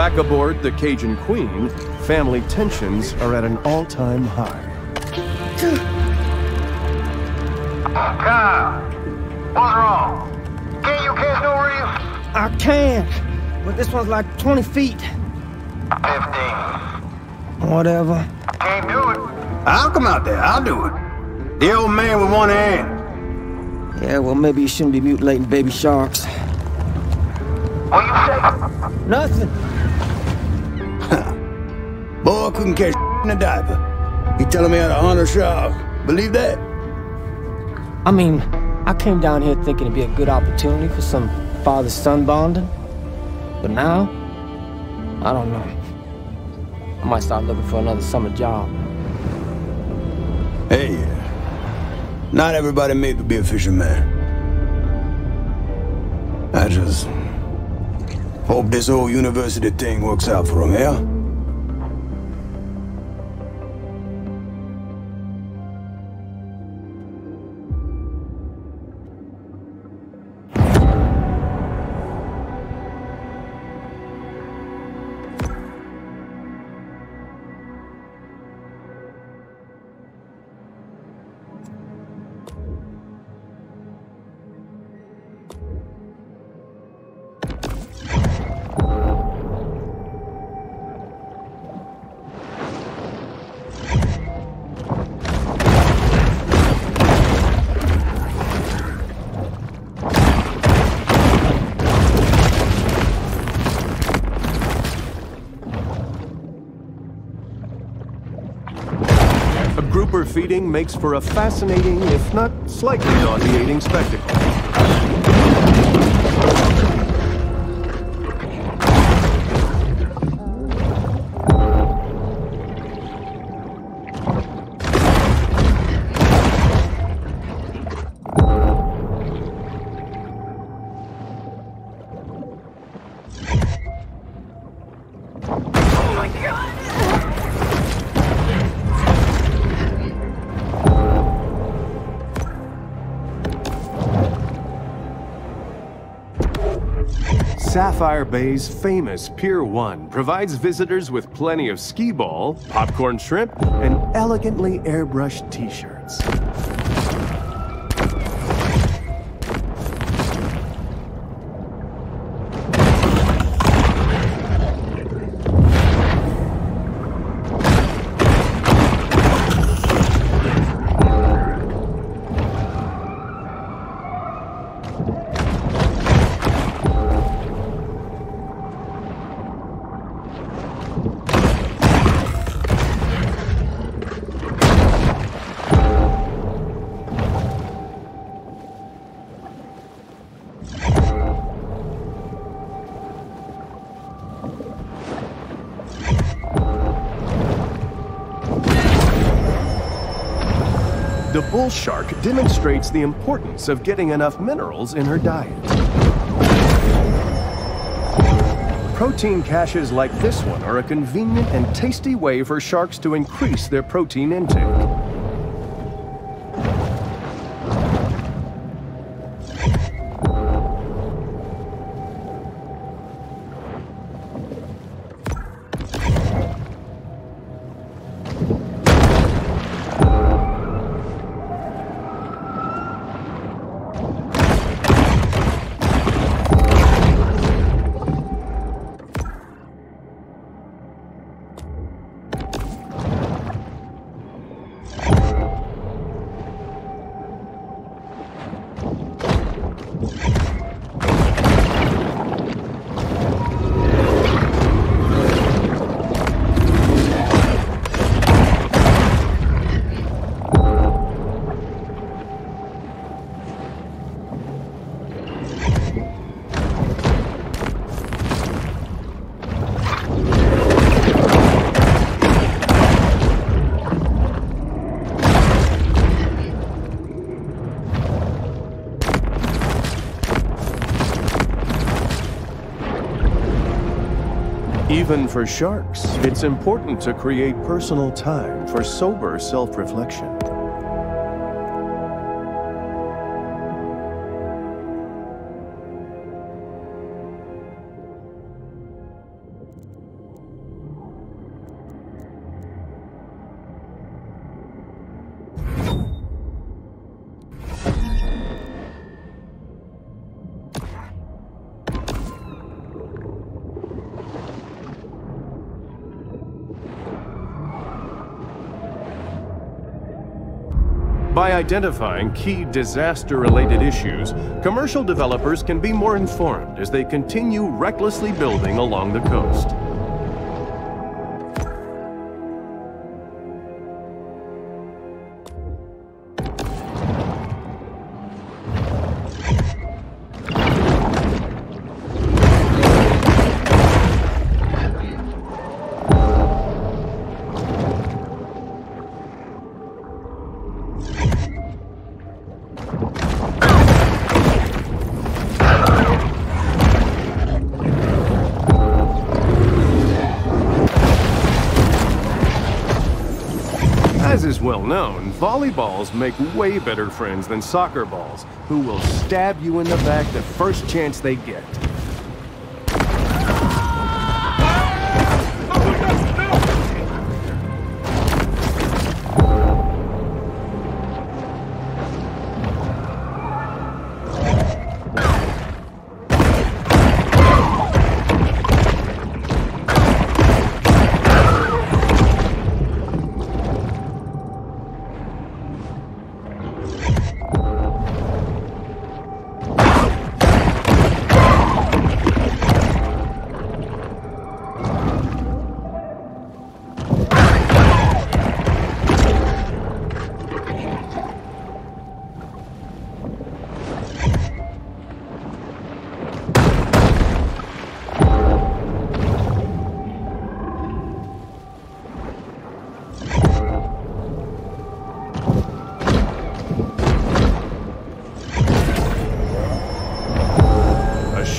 Back aboard the Cajun Queen, family tensions are at an all-time high. Kyle, what's wrong? Can you catch no reef? I can, but this one's like 20 feet. 15. Whatever. Can't do it. I'll come out there. I'll do it. The old man with one hand. Yeah, well, maybe you shouldn't be mutilating baby sharks. What you say? Nothing. Couldn't catch in a diaper. He telling me how to honor a shark. Believe that? I mean, I came down here thinking it'd be a good opportunity for some father-son bonding. But now, I don't know. I might start looking for another summer job. Hey, uh, not everybody made to be a fisherman. I just hope this whole university thing works out for him, yeah? Feeding makes for a fascinating, if not slightly nauseating spectacle. Sapphire Bay's famous Pier 1 provides visitors with plenty of skee ball, popcorn shrimp, and elegantly airbrushed t-shirts. Bull shark demonstrates the importance of getting enough minerals in her diet. Protein caches like this one are a convenient and tasty way for sharks to increase their protein intake. Even for sharks, it's important to create personal time for sober self-reflection. Identifying key disaster-related issues, commercial developers can be more informed as they continue recklessly building along the coast. As is well known, volleyballs make way better friends than soccer balls, who will stab you in the back the first chance they get.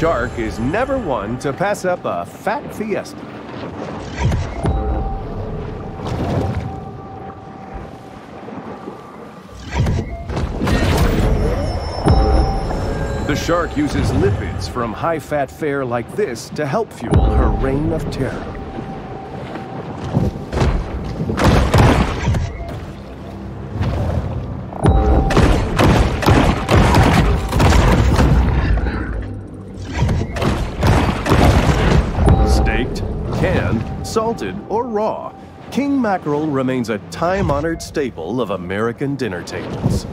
Shark is never one to pass up a fat fiesta. The shark uses lipids from high-fat fare like this to help fuel her reign of terror. Salted, or raw, king mackerel remains a time-honored staple of American dinner tables.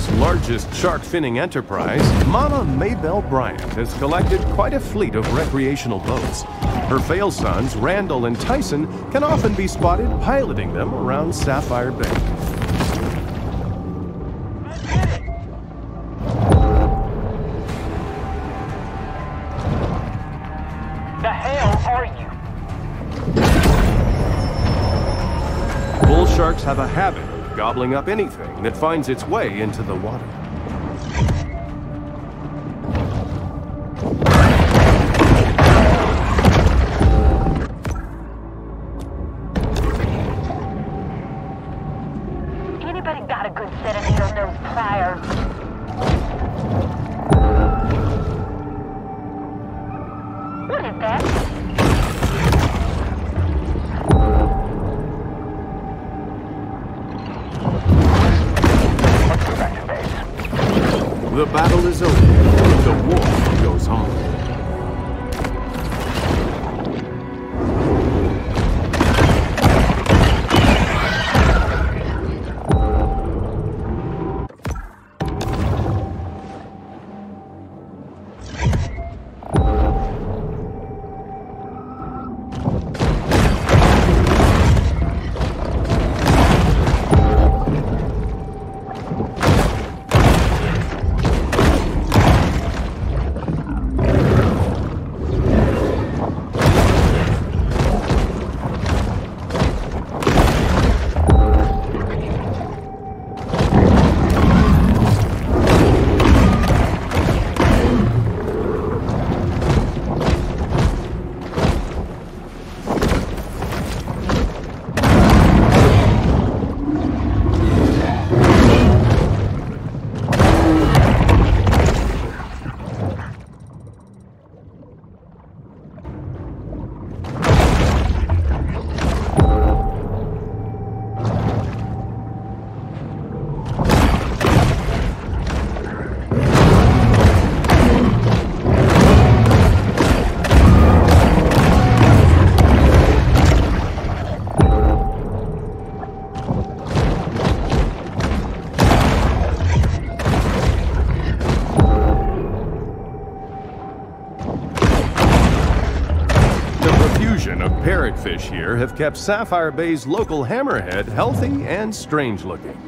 America's largest shark finning enterprise, Mama Maybelle Bryant has collected quite a fleet of recreational boats. Her fail sons, Randall and Tyson, can often be spotted piloting them around Sapphire Bay. The hell are you? Bull sharks have a habit gobbling up anything that finds its way into the water. Parrotfish here have kept Sapphire Bay's local hammerhead healthy and strange looking.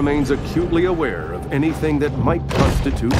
Remains acutely aware of anything that might constitute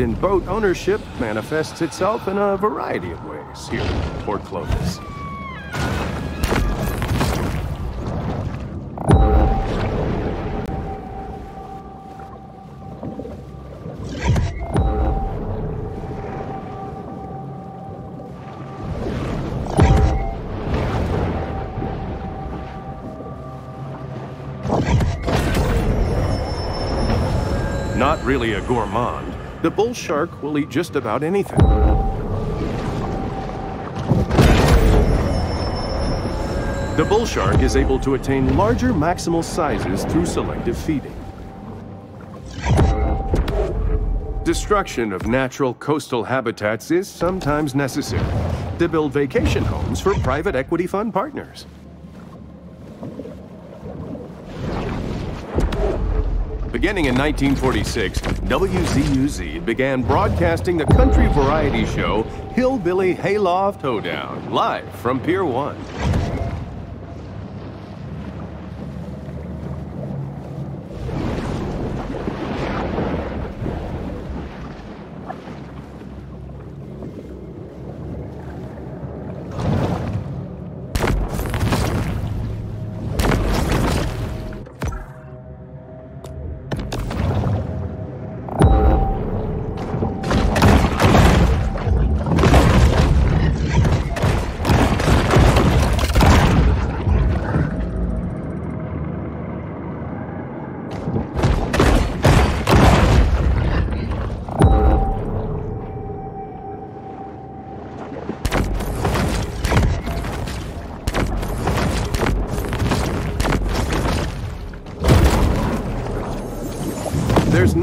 in boat ownership manifests itself in a variety of ways here in Port Clovis. Not really a gourmand, the bull shark will eat just about anything. The bull shark is able to attain larger maximal sizes through selective feeding. Destruction of natural coastal habitats is sometimes necessary to build vacation homes for private equity fund partners. Beginning in 1946, WZUZ began broadcasting the country variety show Hillbilly Hayloft Hoedown live from Pier 1.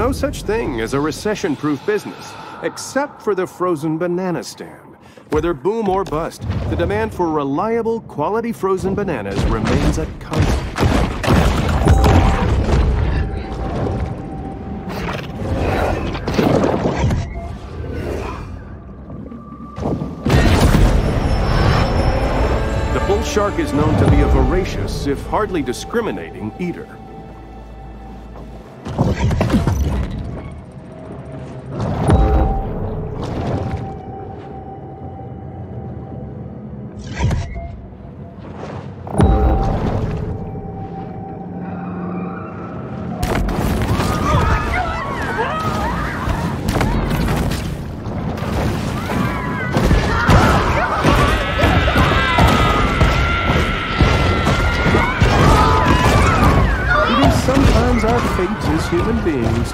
No such thing as a recession proof business, except for the frozen banana stand. Whether boom or bust, the demand for reliable, quality frozen bananas remains a constant. The bull shark is known to be a voracious, if hardly discriminating, eater.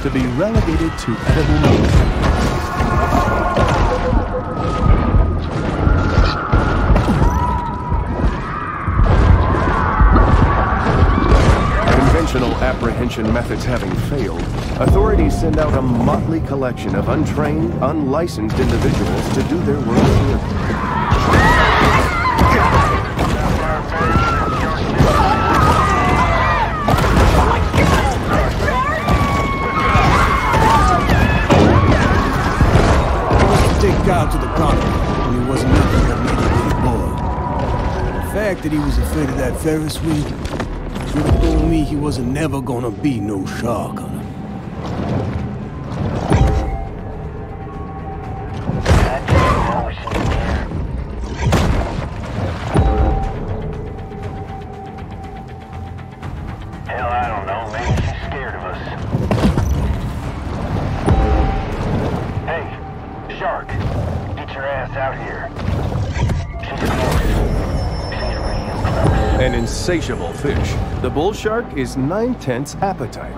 To be relegated to edible meat. Conventional apprehension methods having failed, authorities send out a motley collection of untrained, unlicensed individuals to do their work here. Fact that he was afraid of that Ferris wheel should have told me. He wasn't never gonna be no shark insatiable fish, the bull shark is nine-tenths appetite.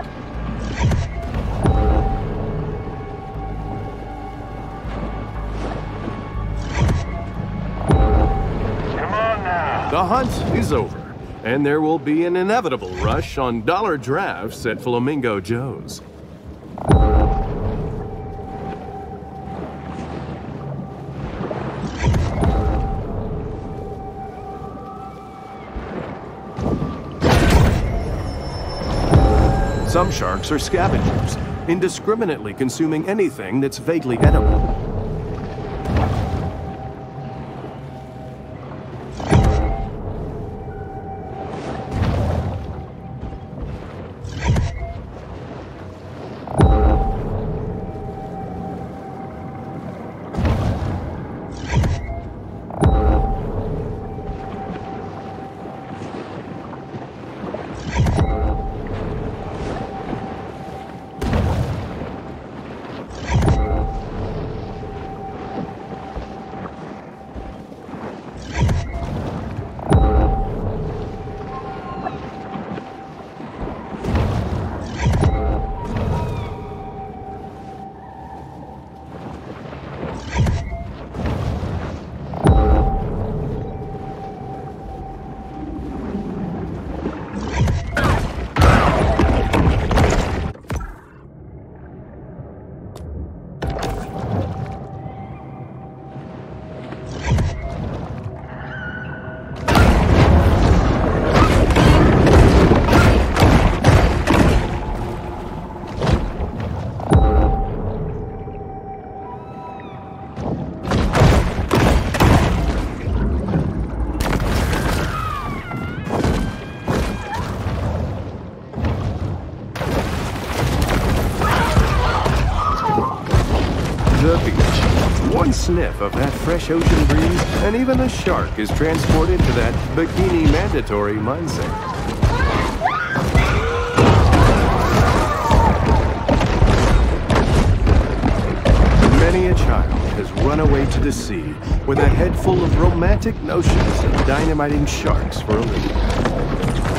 Come on now. The hunt is over, and there will be an inevitable rush on dollar drafts at Flamingo Joe's. Some sharks are scavengers, indiscriminately consuming anything that's vaguely edible. Sniff of that fresh ocean breeze, and even a shark is transported to that bikini mandatory mindset. Many a child has run away to the sea with a head full of romantic notions of dynamiting sharks for a living.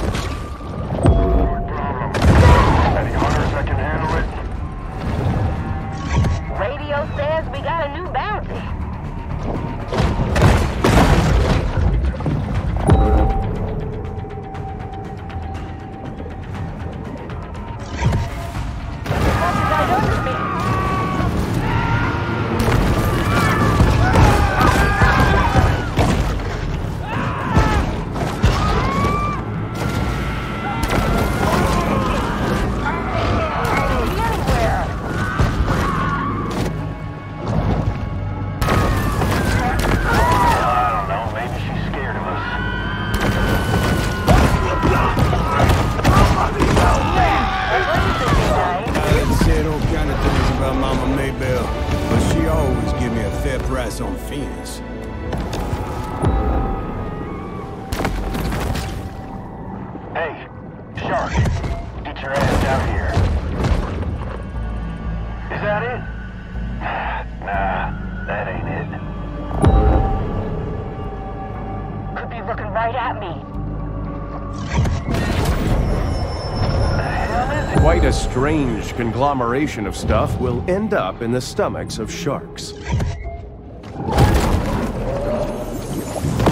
Conglomeration of stuff will end up in the stomachs of sharks.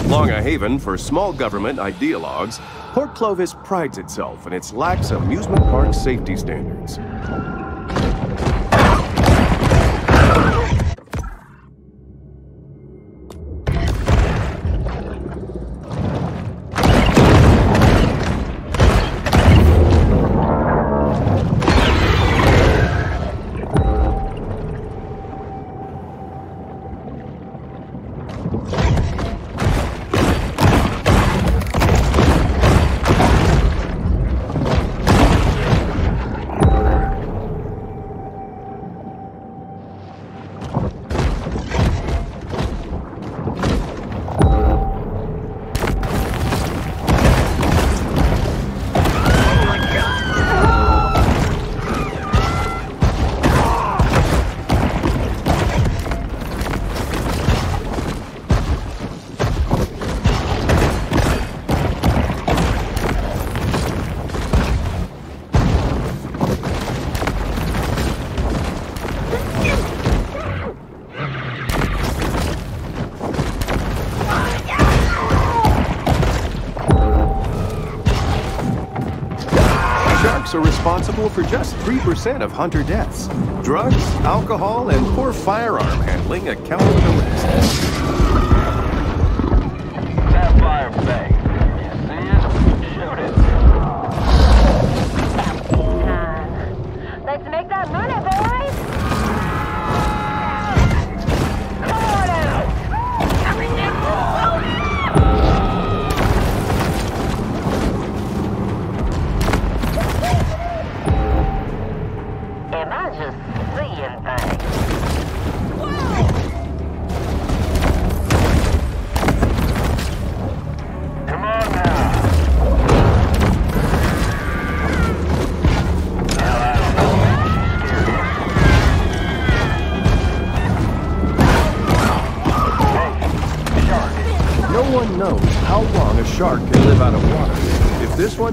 Long a haven for small government ideologues, Port Clovis prides itself in its lax amusement park safety standards. For just 3% of hunter deaths. Drugs, alcohol, and poor firearm handling account for the rest.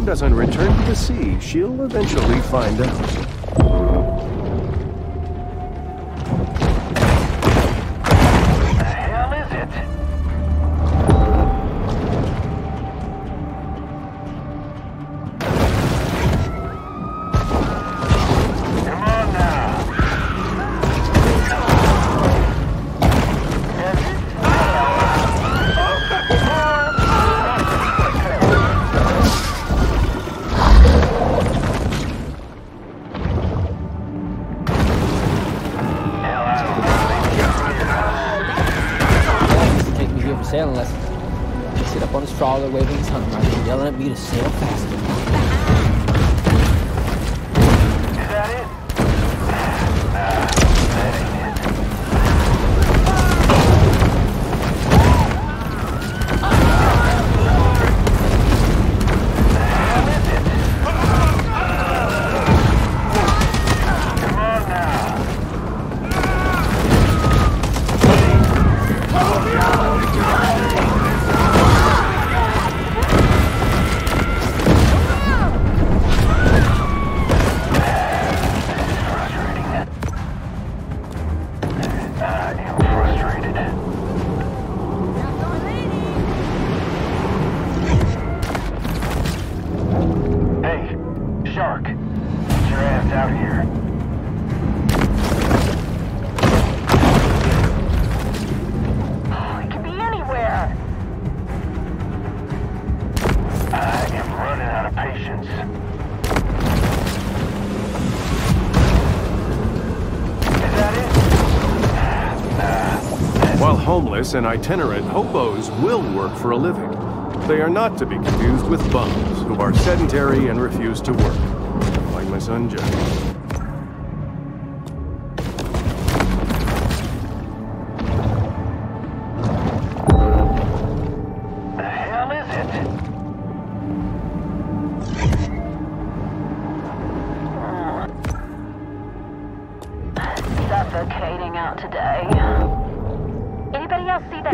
Doesn't return to the sea, she'll eventually find out. And itinerant hobos will work for a living, they are not to be confused with bums who are sedentary and refuse to work. Like my son Joe.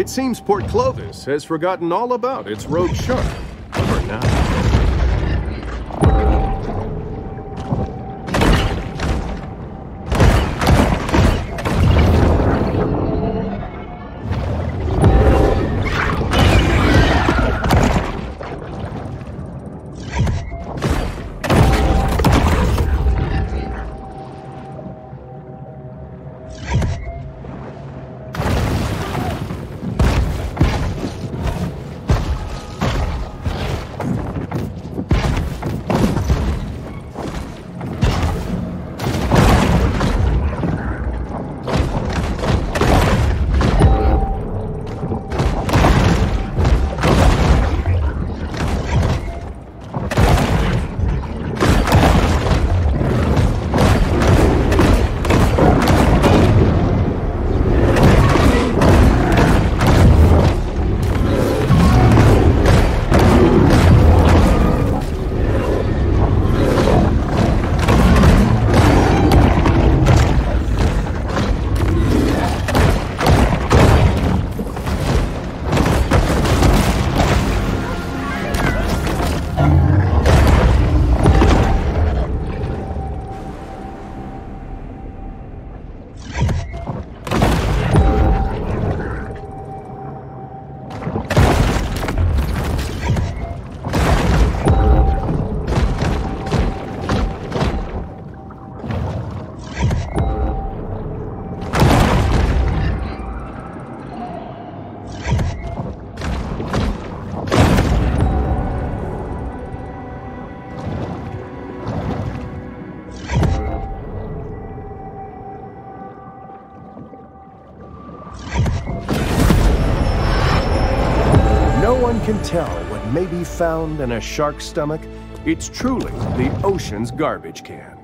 It seems Port Clovis has forgotten all about its rogue shark. Tell what may be found in a shark's stomach, it's truly the ocean's garbage can.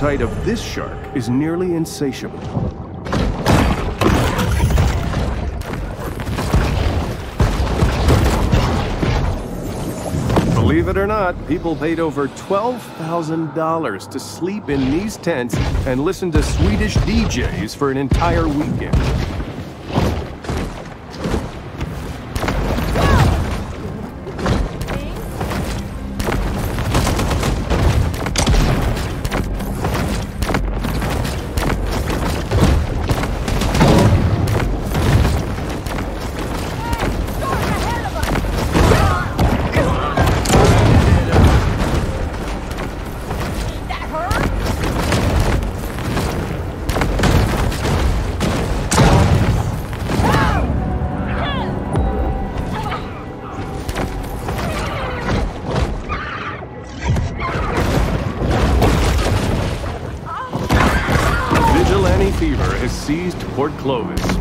Appetite of this shark is nearly insatiable. Believe it or not, people paid over $12,000 to sleep in these tents and listen to Swedish DJs for an entire weekend.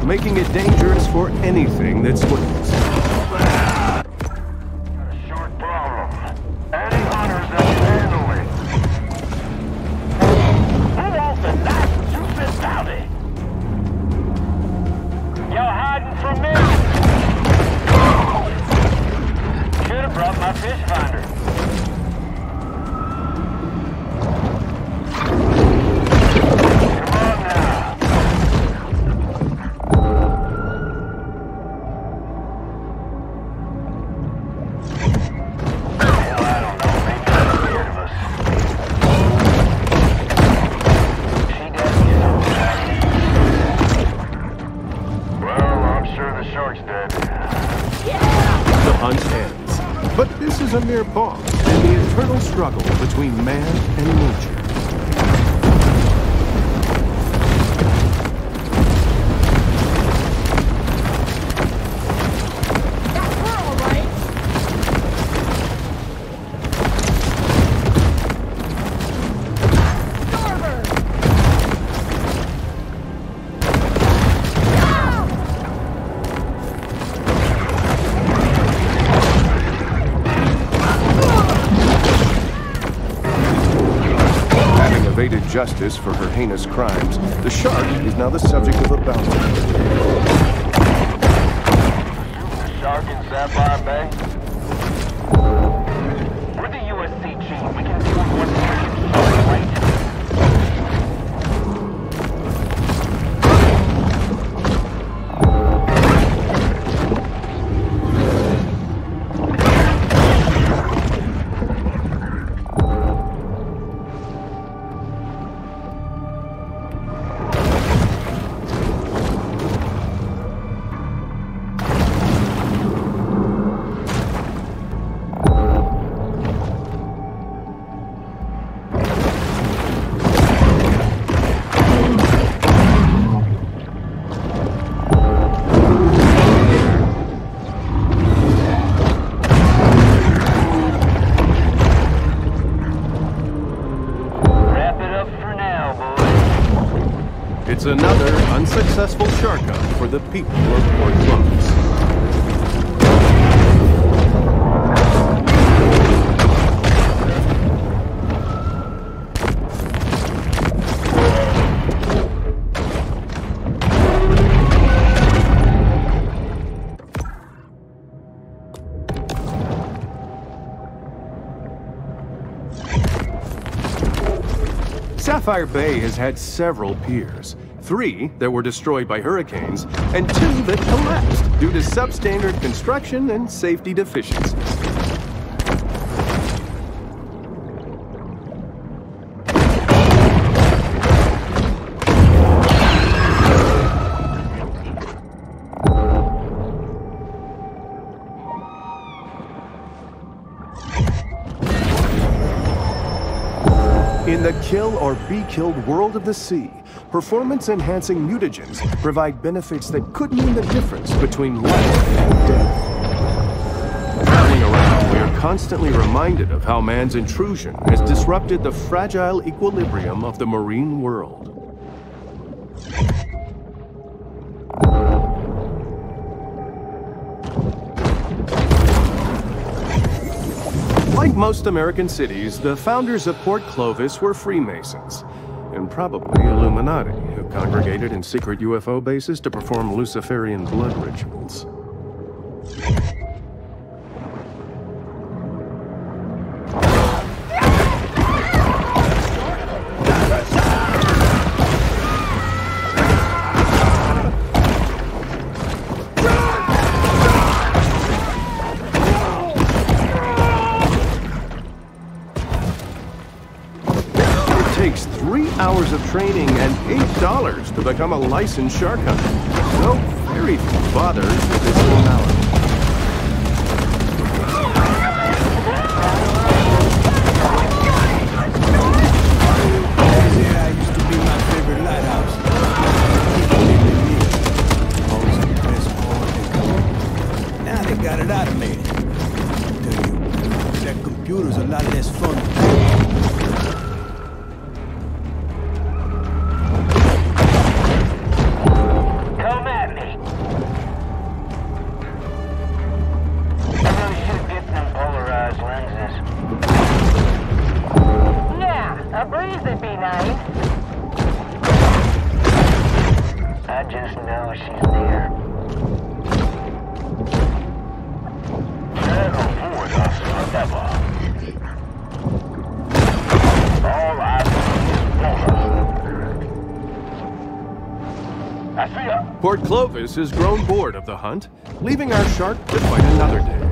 Making it dangerous for anything justice for her heinous crimes, the shark is now the subject of a bounty. It's another unsuccessful shark hunt for the people of Port Clovis. Sapphire Bay has had several piers. Three that were destroyed by hurricanes, and two that collapsed due to substandard construction and safety deficiencies. In the kill or be killed world of the sea, performance-enhancing mutagens provide benefits that could mean the difference between life and death. Traveling around, we are constantly reminded of how man's intrusion has disrupted the fragile equilibrium of the marine world. Like most American cities, the founders of Port Clovis were Freemasons, and probably Illuminati, who congregated in secret UFO bases to perform Luciferian blood rituals. To become a licensed shark hunter. Very few bothers with this formality. Port Clovis has grown bored of the hunt, leaving our shark to fight another day.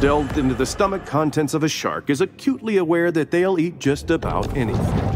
Delved into the stomach contents of a shark is acutely aware that they'll eat just about anything.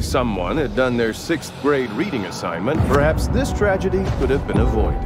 Someone had done their sixth grade reading assignment, perhaps this tragedy could have been avoided.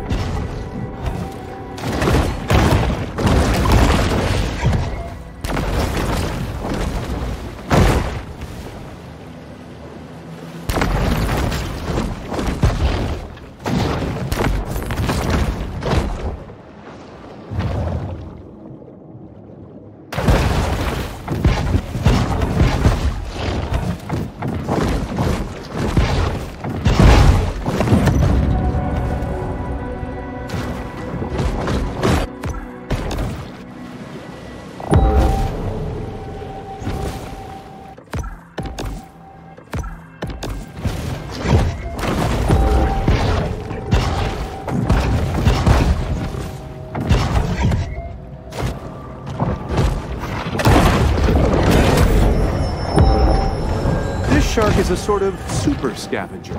Is a sort of super scavenger,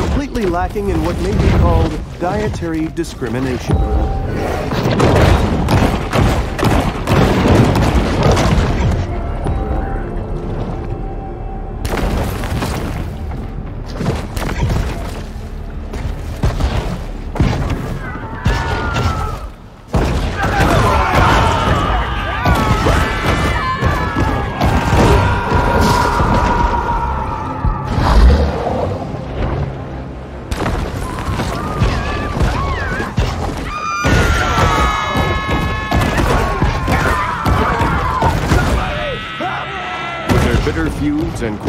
completely lacking in what may be called dietary discrimination.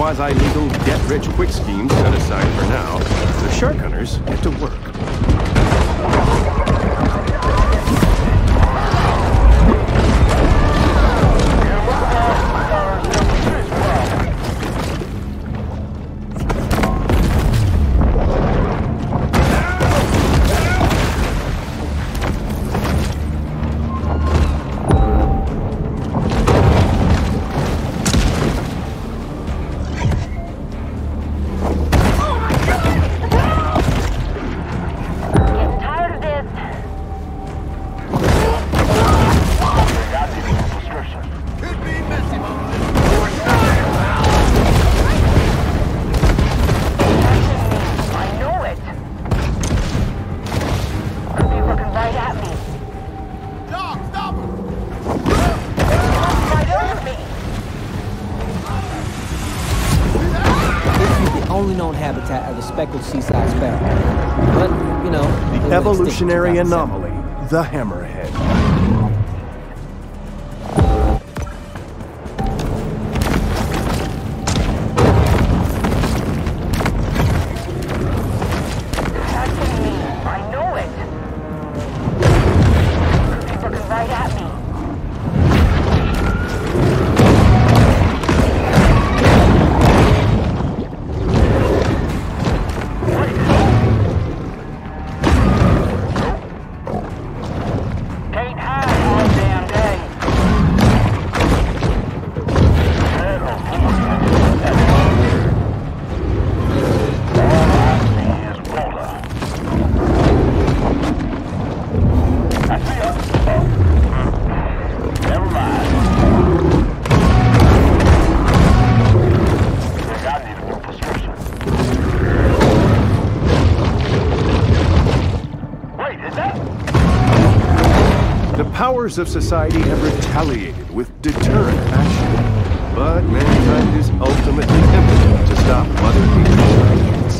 Quasi-legal get-rich-quick schemes set aside for now, the shark hunters get to work. Evolutionary stick to 2%. anomaly, the hammerhead. Powers of society have retaliated with deterrent action. But mankind is ultimately impotent to stop Mother Nature's ideas.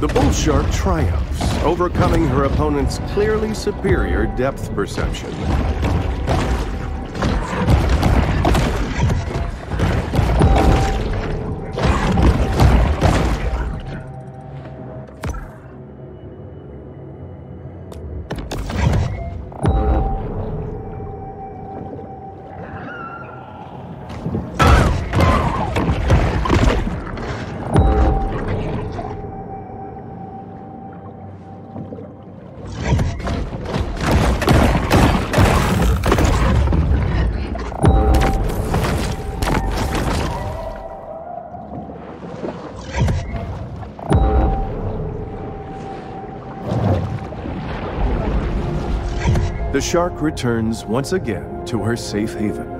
The bull shark triumphs, overcoming her opponent's clearly superior depth perception. The shark returns once again to her safe haven.